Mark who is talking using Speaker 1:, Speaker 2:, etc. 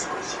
Speaker 1: спросил.